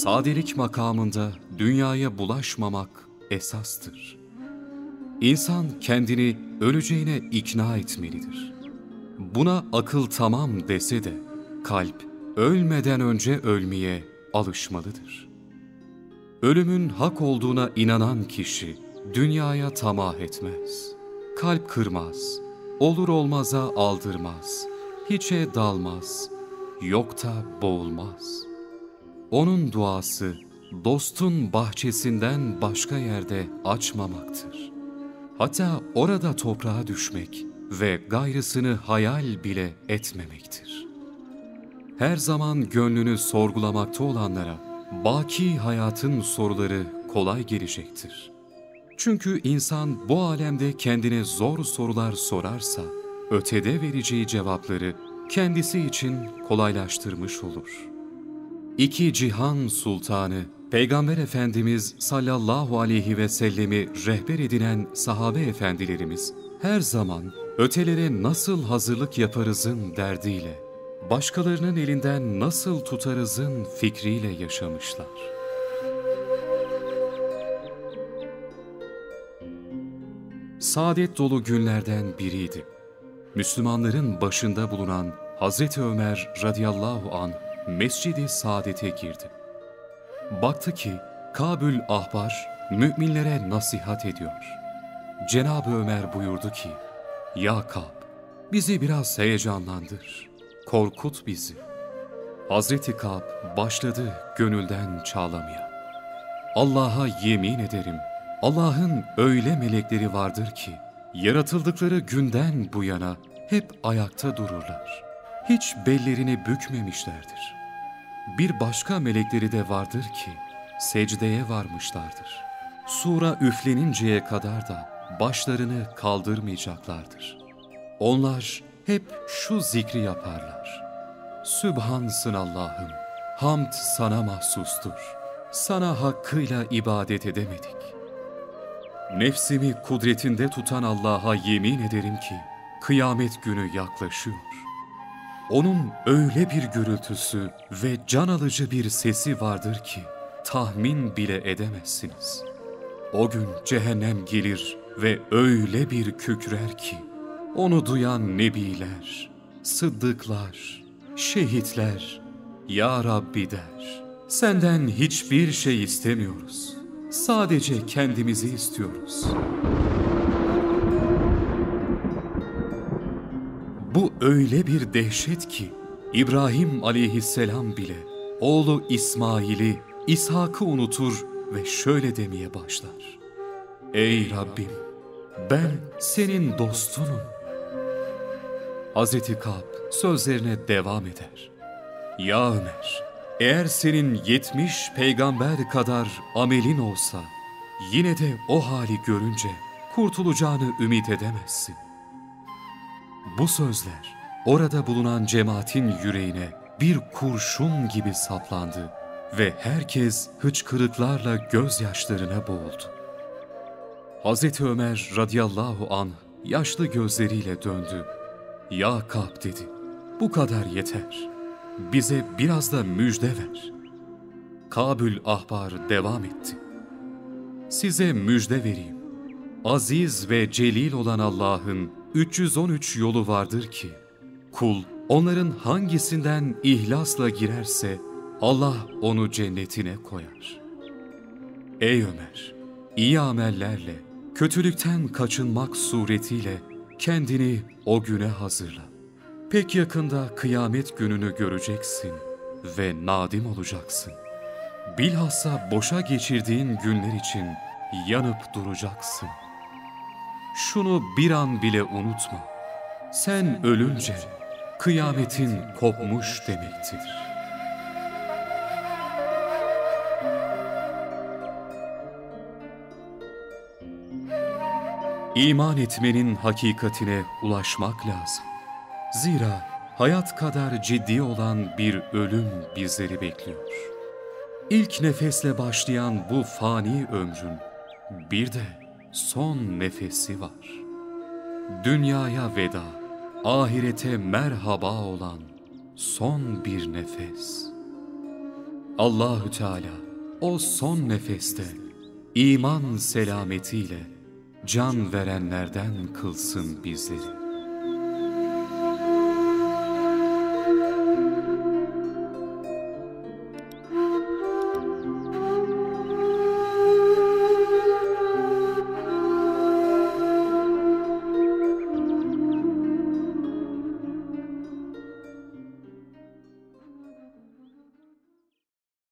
Sadelik makamında dünyaya bulaşmamak esastır. İnsan kendini öleceğine ikna etmelidir. Buna akıl tamam dese de kalp ölmeden önce ölmeye alışmalıdır. Ölümün hak olduğuna inanan kişi dünyaya tamah etmez. Kalp kırmaz, olur olmaza aldırmaz, hiçe dalmaz, yokta boğulmaz. Onun duası dostun bahçesinden başka yerde açmamaktır. Hatta orada toprağa düşmek ve gayrısını hayal bile etmemektir. Her zaman gönlünü sorgulamakta olanlara baki hayatın soruları kolay gelecektir. Çünkü insan bu alemde kendine zor sorular sorarsa, ötede vereceği cevapları kendisi için kolaylaştırmış olur. İki cihan sultanı, Peygamber Efendimiz sallallahu aleyhi ve sellemi rehber edinen sahabe efendilerimiz her zaman ötelere nasıl hazırlık yaparızın derdiyle, başkalarının elinden nasıl tutarızın fikriyle yaşamışlar. Saadet dolu günlerden biriydi. Müslümanların başında bulunan Hazreti Ömer radıyallahu an Mescidi Saadet'e girdi. Baktı ki Kabül Ahbar müminlere nasihat ediyor. Cenab-ı Ömer buyurdu ki, Ya Kab, bizi biraz heyecanlandır, korkut bizi. Hazreti Kab başladı gönülden çağlamaya. Allah'a yemin ederim, Allah'ın öyle melekleri vardır ki, yaratıldıkları günden bu yana hep ayakta dururlar. Hiç bellerini bükmemişlerdir. Bir başka melekleri de vardır ki, secdeye varmışlardır. Sura üfleninceye kadar da başlarını kaldırmayacaklardır. Onlar hep şu zikri yaparlar. Sübhansın Allah'ım, hamd sana mahsustur. Sana hakkıyla ibadet edemedik. Nefsimi kudretinde tutan Allah'a yemin ederim ki, kıyamet günü yaklaşıyor. Onun öyle bir gürültüsü ve can alıcı bir sesi vardır ki, tahmin bile edemezsiniz. O gün cehennem gelir ve öyle bir kükrer ki, onu duyan nebiler, sıddıklar, şehitler, Ya Rabbi der, senden hiçbir şey istemiyoruz. Sadece kendimizi istiyoruz. Bu öyle bir dehşet ki, İbrahim aleyhisselam bile oğlu İsmail'i, İshak'ı unutur ve şöyle demeye başlar. Ey Rabbim, ben senin dostunum. Hazreti Kab sözlerine devam eder. Ya Ömer, eğer senin yetmiş peygamber kadar amelin olsa, yine de o hali görünce kurtulacağını ümit edemezsin. Bu sözler orada bulunan cemaatin yüreğine bir kurşun gibi saplandı ve herkes hıçkırıklarla gözyaşlarına boğuldu. Hazreti Ömer radıyallahu an yaşlı gözleriyle döndü. Ya Kab dedi, bu kadar yeter. Bize biraz da müjde ver. Kabül Ahbar devam etti. Size müjde vereyim. Aziz ve celil olan Allah'ın 313 yolu vardır ki, kul onların hangisinden ihlasla girerse Allah onu cennetine koyar. Ey Ömer! iyi amellerle, kötülükten kaçınmak suretiyle kendini o güne hazırla. Pek yakında kıyamet gününü göreceksin ve nadim olacaksın. Bilhassa boşa geçirdiğin günler için yanıp duracaksın. Şunu bir an bile unutma. Sen ölünce kıyametin kopmuş demektir. İman etmenin hakikatine ulaşmak lazım. Zira hayat kadar ciddi olan bir ölüm bizleri bekliyor. İlk nefesle başlayan bu fani ömrün bir de son nefesi var. Dünyaya veda, ahirete merhaba olan son bir nefes. Allahü Teala o son nefeste iman selametiyle can verenlerden kılsın bizleri.